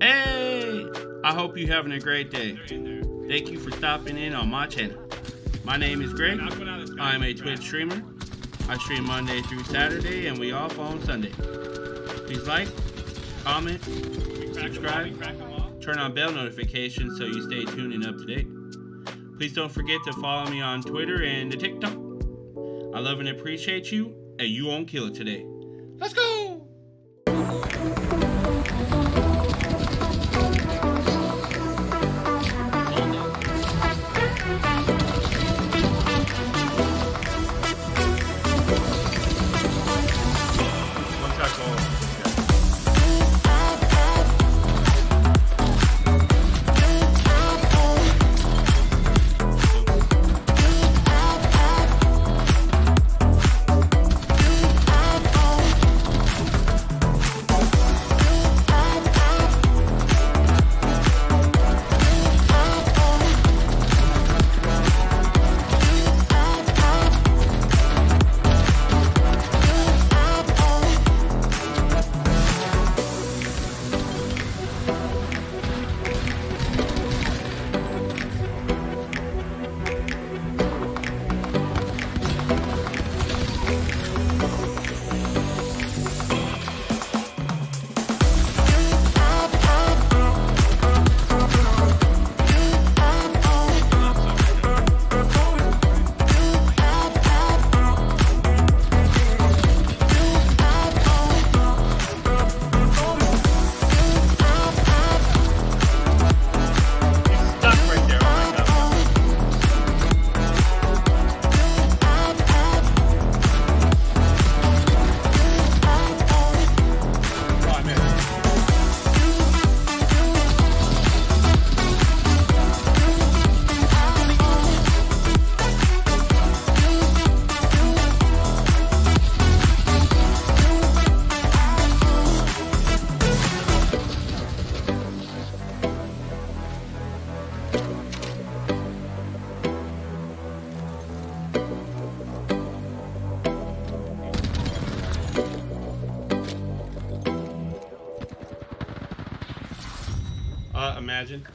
Hey! I hope you're having a great day. Thank you for stopping in on my channel. My name is Greg. I'm a Twitch streamer. I stream Monday through Saturday and we off on Sunday. Please like, comment, subscribe, turn on bell notifications so you stay tuned and up to date. Please don't forget to follow me on Twitter and the TikTok. I love and appreciate you, and you won't kill it today. Let's go! Uh, imagine.